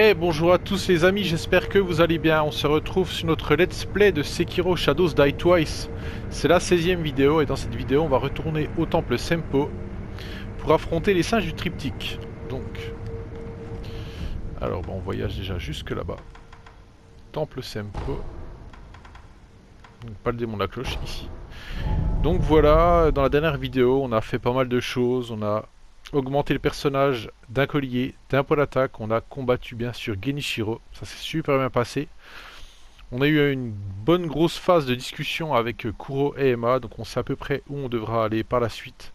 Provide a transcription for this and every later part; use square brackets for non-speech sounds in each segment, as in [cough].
Eh bonjour à tous les amis, j'espère que vous allez bien. On se retrouve sur notre let's play de Sekiro Shadows Die Twice. C'est la 16ème vidéo et dans cette vidéo on va retourner au temple Sempo pour affronter les singes du triptyque. Donc, alors bon, on voyage déjà jusque là-bas. Temple Sempo. Pas le démon de la cloche ici. Donc voilà, dans la dernière vidéo on a fait pas mal de choses, on a augmenter le personnage d'un collier, d'un point d'attaque. On a combattu bien sûr Genichiro. Ça s'est super bien passé. On a eu une bonne grosse phase de discussion avec Kuro et Emma. Donc on sait à peu près où on devra aller par la suite.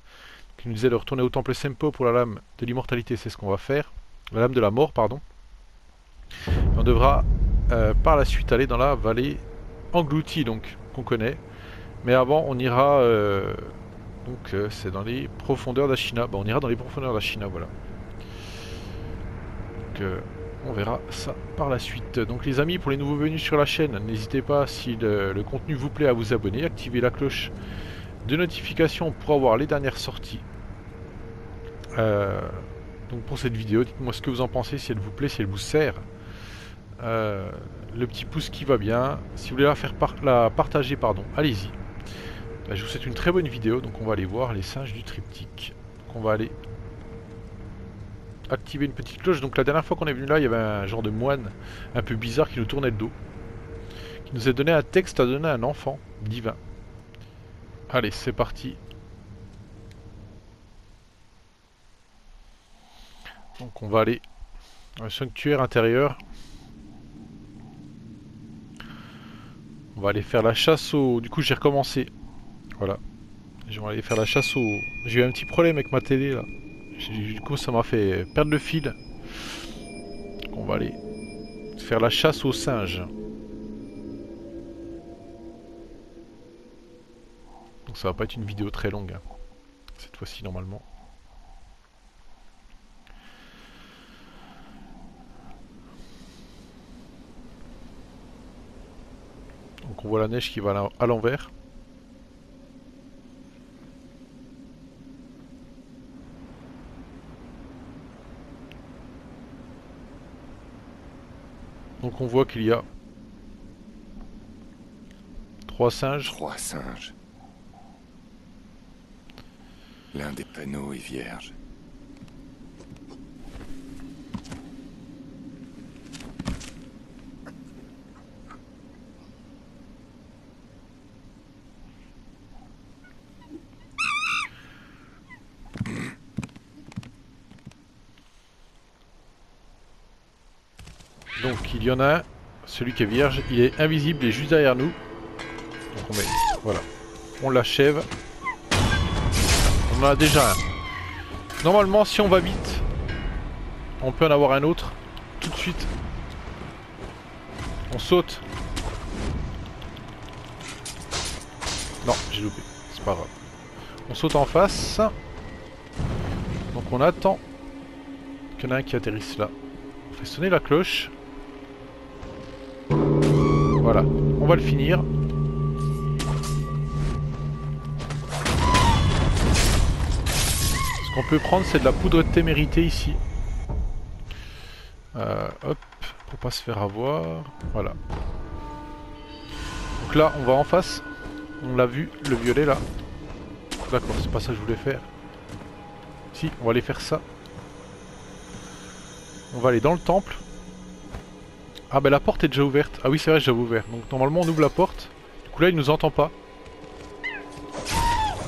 Qui nous disait de retourner au temple Sempo pour la lame de l'immortalité. C'est ce qu'on va faire. La lame de la mort, pardon. on devra euh, par la suite aller dans la vallée engloutie, donc qu'on connaît. Mais avant, on ira euh, donc euh, c'est dans les profondeurs d'Ashina. Bon, on ira dans les profondeurs d'Ashina, voilà. Donc euh, on verra ça par la suite. Donc les amis, pour les nouveaux venus sur la chaîne, n'hésitez pas, si le, contenu vous plaît, à vous abonner, activer la cloche de notification pour avoir les dernières sorties. Euh, donc pour cette vidéo, dites-moi ce que vous en pensez, si elle vous plaît, si elle vous sert. le petit pouce qui va bien. Si vous voulez la faire la partager, pardon, allez-y. Bah, je vous souhaite une très bonne vidéo, donc on va aller voir les singes du triptyque. Donc on va aller activer une petite cloche. Donc la dernière fois qu'on est venu là, il y avait un genre de moine un peu bizarre qui nous tournait le dos. Qui nous a donné un texte à donner à un enfant divin. Allez, c'est parti. Donc on va aller dans le sanctuaire intérieur. On va aller faire la chasse au... Du coup j'ai recommencé voilà. Je vais aller faire la chasse au... J'ai eu un petit problème avec ma télé là. Du coup ça m'a fait perdre le fil. On va aller faire la chasse aux singes. Donc ça va pas être une vidéo très longue. Hein. Cette fois-ci normalement. Donc on voit la neige qui va à l'envers. Donc on voit qu'il y a trois singes. Trois singes. L'un des panneaux est vierge. Donc il y en a un, celui qui est vierge, il est invisible et juste derrière nous. Donc on met, voilà, on l'achève. On en a déjà un. Normalement si on va vite, on peut en avoir un autre tout de suite. On saute. Non, j'ai loupé, c'est pas grave. On saute en face. Donc on attend qu'il y en a un qui atterrisse là. On fait sonner la cloche. Voilà, on va le finir. Ce qu'on peut prendre, c'est de la poudre de témérité ici. Euh, hop, pour pas se faire avoir. Voilà. Donc là, on va en face. On l'a vu, le violet là. D'accord, c'est pas ça que je voulais faire. Si, on va aller faire ça. On va aller dans le temple. Ah bah la porte est déjà ouverte. Ah oui c'est vrai j'avais ouvert. Donc normalement on ouvre la porte. Du coup là il nous entend pas.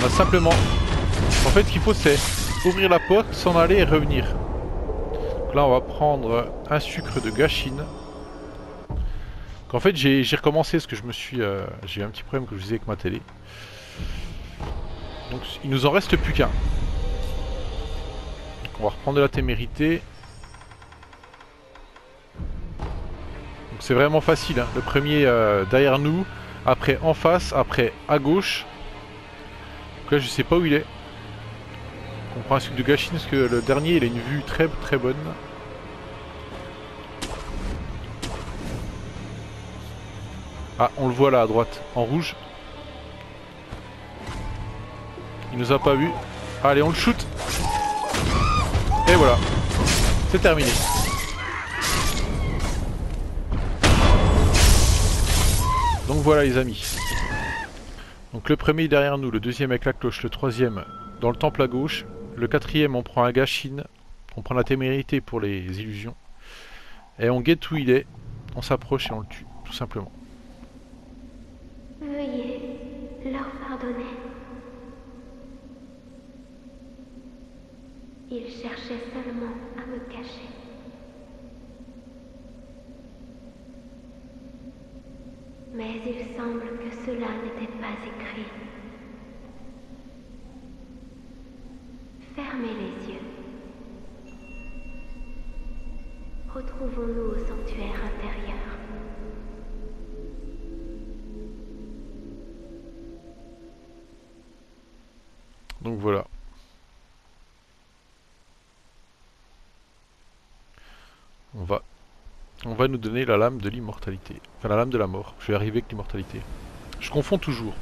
On a simplement... En fait ce qu'il faut c'est ouvrir la porte, s'en aller et revenir. Donc là on va prendre un sucre de gâchine. En fait j'ai recommencé parce que je me suis... Euh, j'ai un petit problème que je disais avec ma télé. Donc il nous en reste plus qu'un. Donc on va reprendre de la témérité. C'est vraiment facile. Hein. Le premier euh, derrière nous, après en face, après à gauche. Donc là je sais pas où il est. On prend un sucre de gâchine parce que le dernier il a une vue très très bonne. Ah on le voit là à droite, en rouge. Il nous a pas vu. Allez on le shoot. Et voilà. C'est terminé. Voilà les amis. Donc le premier derrière nous, le deuxième avec la cloche, le troisième dans le temple à gauche, le quatrième on prend un Gashin, on prend la témérité pour les illusions, et on guette où il est, on s'approche et on le tue, tout simplement. Veuillez leur pardonner. Ils cherchaient seulement à me cacher. Mais il semble que cela n'était pas écrit. Fermez les yeux. Retrouvons-nous au sanctuaire intérieur. Donc voilà. On va, nous donner la lame de l'immortalité. Enfin la lame de la mort. Je vais arriver avec l'immortalité. Je confonds toujours.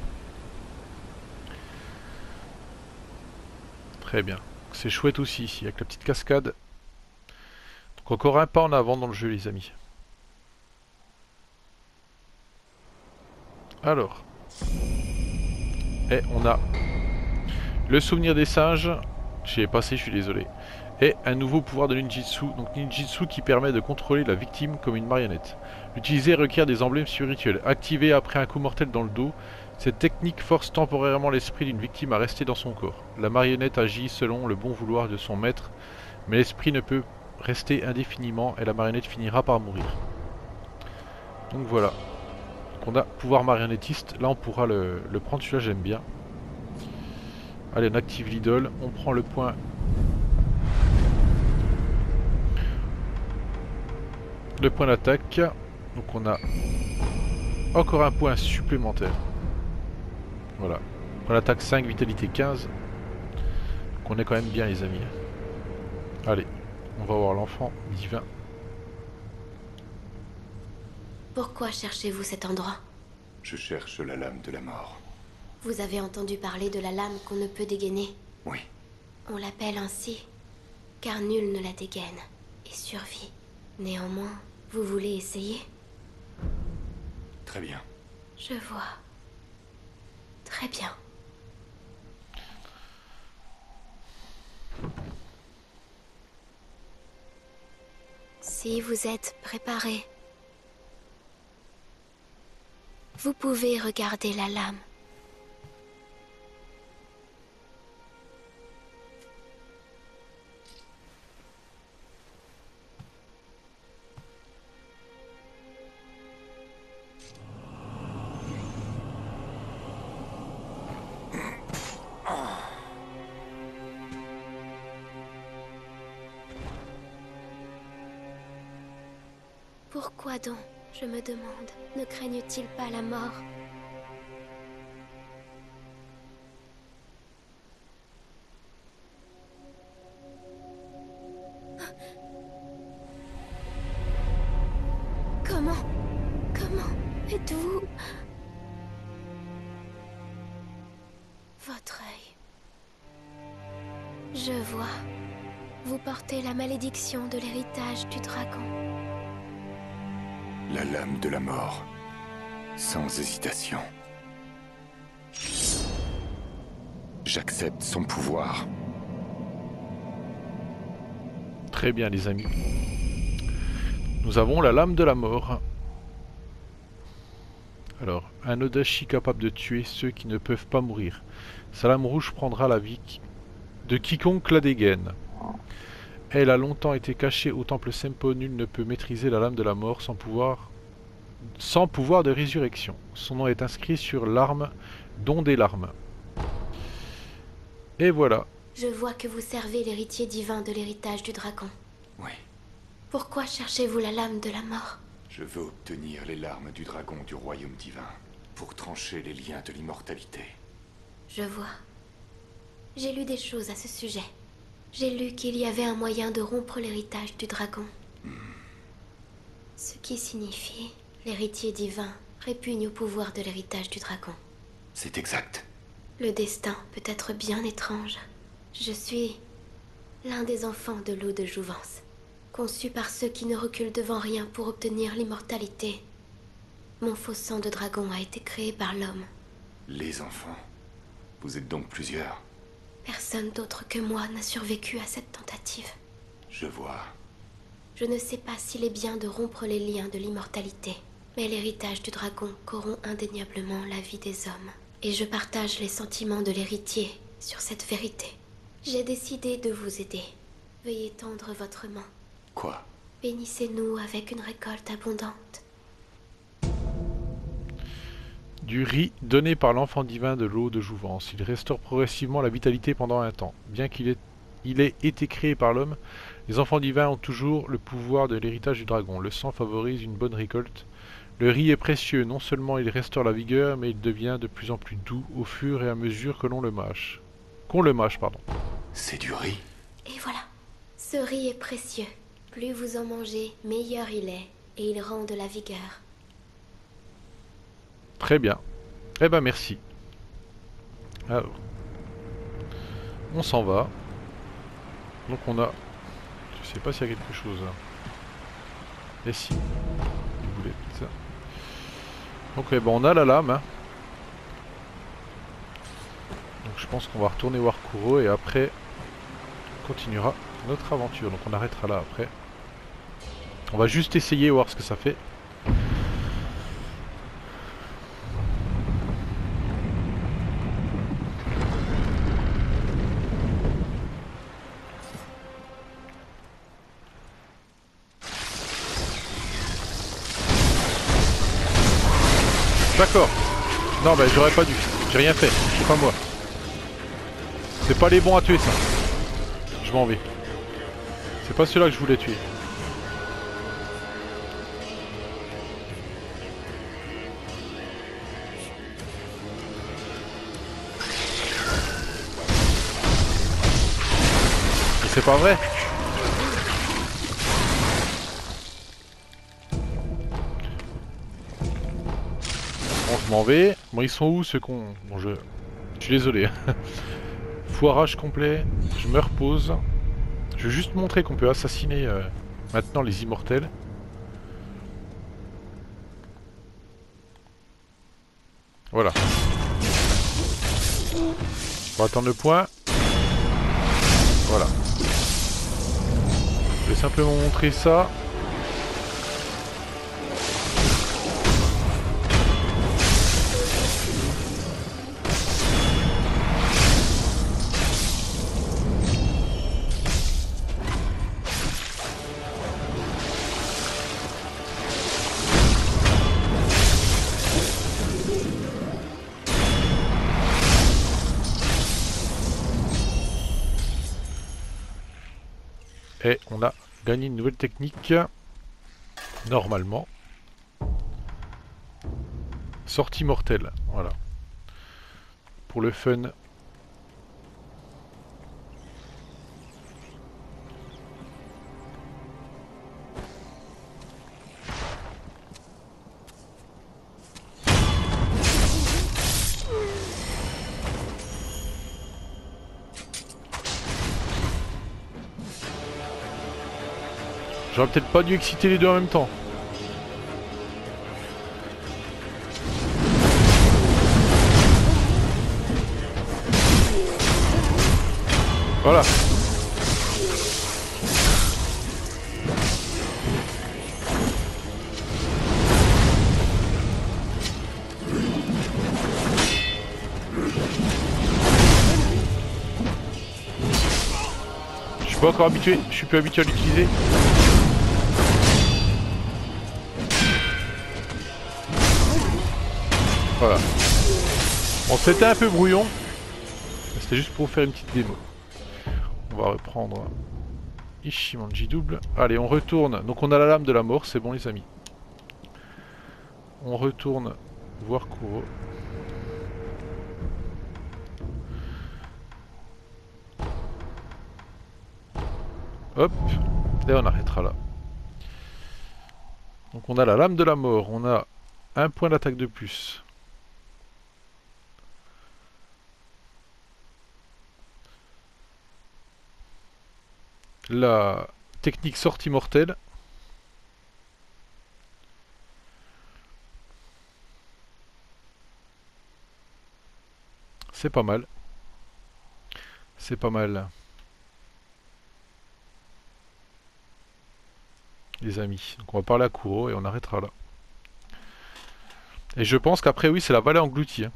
Très bien. C'est chouette aussi ici, avec la petite cascade. Donc encore un pas en avant dans le jeu les amis. Alors. Et on a le souvenir des singes. J'y ai passé, je suis désolé. Et un nouveau pouvoir de ninjitsu. Donc ninjitsu qui permet de contrôler la victime comme une marionnette. L'utiliser requiert des emblèmes spirituels. Activé après un coup mortel dans le dos, cette technique force temporairement l'esprit d'une victime à rester dans son corps. La marionnette agit selon le bon vouloir de son maître, mais l'esprit ne peut rester indéfiniment et la marionnette finira par mourir. Donc voilà. Donc on a pouvoir marionnettiste. Là on pourra le, le prendre, celui-là j'aime bien. Allez, on active l'idole, on prend le point. Le point d'attaque. Donc on a encore un point supplémentaire. Voilà. Point d'attaque 5, vitalité 15. Donc on est quand même bien les amis. Allez, on va voir l'enfant divin. Pourquoi cherchez-vous cet endroit? Je cherche la lame de la mort. Vous avez entendu parler de la lame qu'on ne peut dégainer? Oui. On l'appelle ainsi, car nul ne la dégaine et survit. Néanmoins, vous voulez essayer? Très bien. Je vois. Très bien. Si vous êtes préparé, vous pouvez regarder la lame. Pourquoi donc, je me demande, ne craignent-ils pas la mort? [gasps] Comment? Comment êtes-vous? Votre œil. Je vois. Vous portez la malédiction de l'héritage du dragon. La lame de la mort. Sans hésitation. J'accepte son pouvoir. Très bien les amis. Nous avons la lame de la mort. Alors, un Odashi capable de tuer ceux qui ne peuvent pas mourir. Sa lame rouge prendra la vie de quiconque la dégaine. Elle a longtemps été cachée au temple Sempo. Nul ne peut maîtriser la lame de la mort sans pouvoir, sans pouvoir de résurrection. Son nom est inscrit sur l'arme, don des larmes. Et voilà. Je vois que vous servez l'héritier divin de l'héritage du dragon. Oui. Pourquoi cherchez-vous la lame de la mort? Je veux obtenir les larmes du dragon du royaume divin pour trancher les liens de l'immortalité. Je vois. J'ai lu des choses à ce sujet. J'ai lu qu'il y avait un moyen de rompre l'héritage du dragon. Ce qui signifie l'héritier divin répugne au pouvoir de l'héritage du dragon. C'est exact. Le destin peut être bien étrange. Je suis l'un des enfants de l'eau de jouvence, conçu par ceux qui ne reculent devant rien pour obtenir l'immortalité. Mon faux sang de dragon a été créé par l'homme. Les enfants Vous êtes donc plusieurs Personne d'autre que moi n'a survécu à cette tentative. Je vois. Je ne sais pas s'il est bien de rompre les liens de l'immortalité, mais l'héritage du dragon corrompt indéniablement la vie des hommes. Et je partage les sentiments de l'héritier sur cette vérité. J'ai décidé de vous aider. Veuillez tendre votre main. Quoi? Bénissez-nous avec une récolte abondante. Du riz donné par l'enfant divin de l'eau de jouvence. Il restaure progressivement la vitalité pendant un temps. Bien qu'il ait, il ait été créé par l'homme, les enfants divins ont toujours le pouvoir de l'héritage du dragon. Le sang favorise une bonne récolte. Le riz est précieux, non seulement il restaure la vigueur, mais il devient de plus en plus doux au fur et à mesure que l'on le mâche. Qu'on le mâche, pardon. C'est du riz Et voilà. Ce riz est précieux. Plus vous en mangez, meilleur il est, et il rend de la vigueur. Très bien. Eh ben merci. Alors. On s'en va. Donc on a... Je sais pas s'il y a quelque chose. Et si. Donc eh ben, on a la lame. hein. Donc je pense qu'on va retourner voir Kuro et après on continuera notre aventure. Donc on arrêtera là après. On va juste essayer voir ce que ça fait. D'accord. Non, bah j'aurais pas dû. J'ai rien fait. C'est pas moi. C'est pas les bons à tuer ça. Je m'en vais. C'est pas ceux-là que je voulais tuer. C'est pas vrai. Je m'en vais. Bon, ils sont où ceux qu'on... Bon, je... Je suis désolé. [laughs] Foirage complet. Je me repose. Je vais juste montrer qu'on peut assassiner euh, maintenant les immortels. Voilà. On va attendre le point. Voilà. Je vais simplement montrer ça. Et on a gagné une nouvelle technique. Normalement. Sortie mortelle. Voilà. Pour le fun. J'aurais peut-être pas dû exciter les deux en même temps. Voilà. Je suis pas encore habitué, je suis plus habitué à l'utiliser. Voilà. Bon, c'était un peu brouillon. C'était juste pour vous faire une petite démo. On va reprendre Ishimanji double. Allez, on retourne. Donc on a la lame de la mort, c'est bon les amis. On retourne voir Kuro. Hop, et on arrêtera là. Donc on a la lame de la mort, on a un point d'attaque de plus. la technique sortie mortelle. C'est pas mal. C'est pas mal. Les amis. Donc on va parler à Kuro et on arrêtera là. Et je pense qu'après, oui, c'est la vallée engloutie. Hein.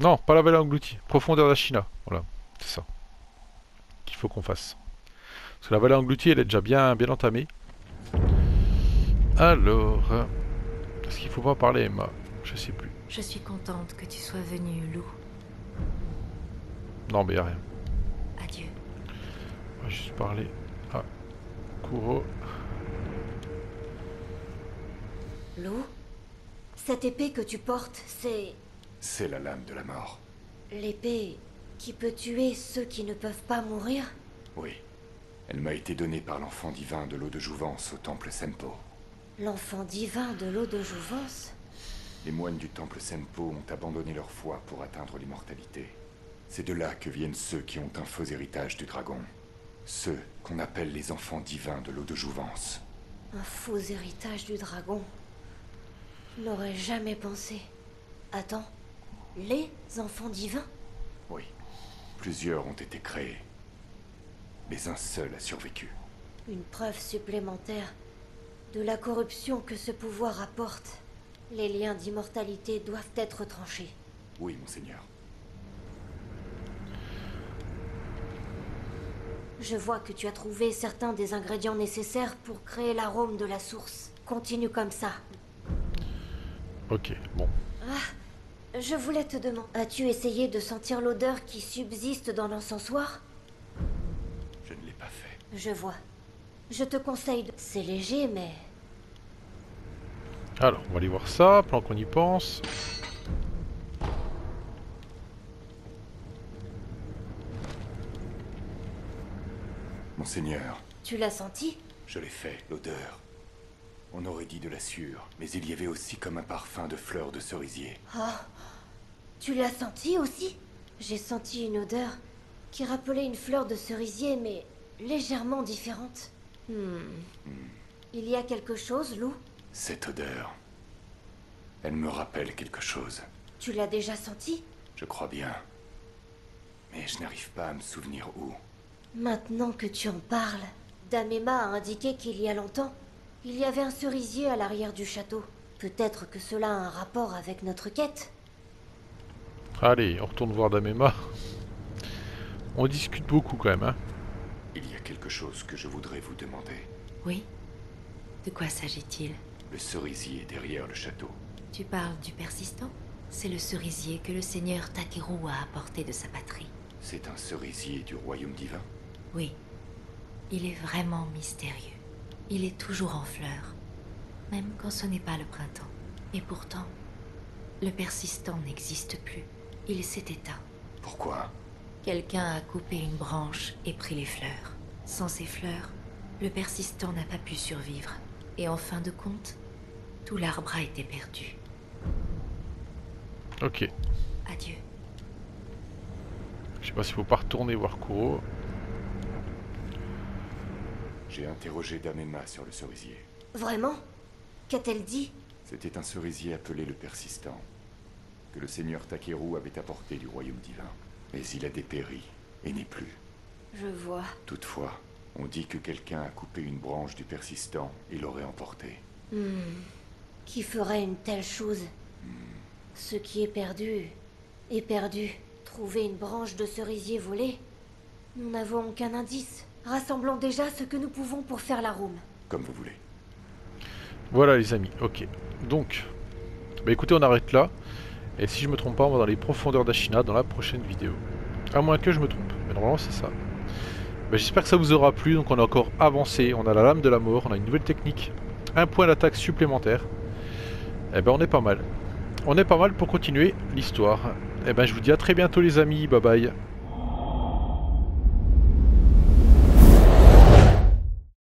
Non, pas la vallée engloutie. Profondeur d'Achina. Voilà, c'est ça. Qu'il faut qu'on fasse. Parce que la vallée engloutie, elle est déjà bien, bien entamée. Alors... Est-ce qu'il faut pas parler, Emma? Je sais plus. Je suis contente que tu sois venu, Lou. Non, mais y a rien. Adieu. On va juste parler à Kuro. Lou Cette épée que tu portes, c'est C'est la lame de la mort. l'épée qui peut tuer ceux qui ne peuvent pas mourir? Oui. Elle m'a été donnée par l'enfant divin de l'eau de jouvence au temple Sempo. L'enfant divin de l'eau de jouvence? Les moines du temple Sempo ont abandonné leur foi pour atteindre l'immortalité. C'est de là que viennent ceux qui ont un faux héritage du dragon. Ceux qu'on appelle les enfants divins de l'eau de jouvence. Un faux héritage du dragon? Je n'aurais jamais pensé. Attends, les enfants divins? Oui. Plusieurs ont été créés. Mais un seul a survécu. Une preuve supplémentaire de la corruption que ce pouvoir apporte. Les liens d'immortalité doivent être tranchés. Oui, monseigneur. Je vois que tu as trouvé certains des ingrédients nécessaires pour créer l'arôme de la source. Continue comme ça. Ok, bon. Je voulais te demander, as-tu essayé de sentir l'odeur qui subsiste dans l'encensoir Je ne l'ai pas fait. Je vois. Je te conseille de... C'est léger, mais... Alors, on va aller voir ça, pendant qu'on y pense. Monseigneur, Tu l'as senti? Je l'ai fait, l'odeur. On aurait dit de la sueur, mais il y avait aussi comme un parfum de fleurs de cerisier. Ah Tu l'as senti aussi? J'ai senti une odeur qui rappelait une fleur de cerisier, mais légèrement différente. Hmm. Il y a quelque chose, Lou? Cette odeur. Elle me rappelle quelque chose. Tu l'as déjà senti? Je crois bien. Mais je n'arrive pas à me souvenir où. Maintenant que tu en parles, Damema a indiqué qu'il y a longtemps, il y avait un cerisier à l'arrière du château. Peut-être que cela a un rapport avec notre quête. Allez, on retourne voir Damema. On discute beaucoup quand même, hein. Il y a quelque chose que je voudrais vous demander. Oui De quoi s'agit-il? Le cerisier derrière le château. Tu parles du persistant? C'est le cerisier que le seigneur Takeru a apporté de sa patrie. C'est un cerisier du royaume divin? Oui. Il est vraiment mystérieux. Il est toujours en fleurs, même quand ce n'est pas le printemps. Et pourtant, le persistant n'existe plus. Il s'est éteint. Pourquoi? Quelqu'un a coupé une branche et pris les fleurs. Sans ces fleurs, le persistant n'a pas pu survivre. Et en fin de compte, tout l'arbre a été perdu. Ok. Adieu. Je sais pas s'il faut pas retourner voir Kuro. J'ai interrogé Damema sur le cerisier. Vraiment? Qu'a-t-elle dit? C'était un cerisier appelé le persistant, que le seigneur Takeru avait apporté du royaume divin. Mais il a dépéri et n'est plus. Je vois. Toutefois, on dit que quelqu'un a coupé une branche du persistant et l'aurait emporté. Hmm. Qui ferait une telle chose Ce qui est perdu est perdu. Trouver une branche de cerisier volée Nous n'avons aucun indice. Rassemblons déjà ce que nous pouvons pour faire la room. Comme vous voulez. Voilà les amis, ok. Donc, bah écoutez, on arrête là. Et si je me trompe pas, on va dans les profondeurs d'Ashina dans la prochaine vidéo. À moins que je me trompe, mais normalement c'est ça. Bah, J'espère que ça vous aura plu, donc on a encore avancé, on a la lame de la mort, on a une nouvelle technique, un point d'attaque supplémentaire. Et ben on est pas mal. On est pas mal pour continuer l'histoire. Et ben je vous dis à très bientôt les amis, bye bye.